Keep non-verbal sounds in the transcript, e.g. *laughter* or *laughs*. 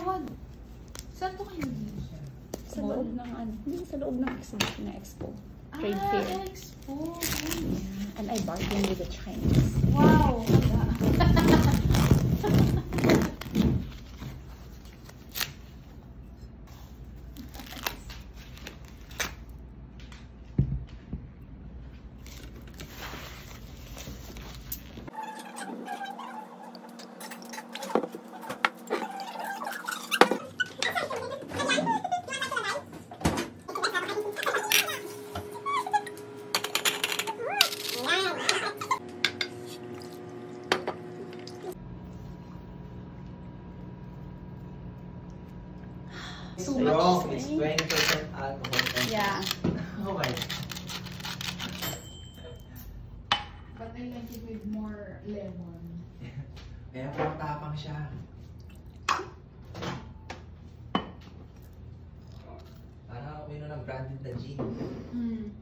nakakawag. Saan to kayo naging? Sa loob ng, ano, hindi, sa loob ng exhibition na expo. Trade ah, fair. expo. Yeah. And I bargained with the Chinese. Wow. *laughs* So much Wrong. It's eh? 20% alcohol. Yeah. *laughs* Oh my. But I like it with more lemon. *laughs* Kaya parang tapang siya. Parang ako yun ng branded na gin. Mm.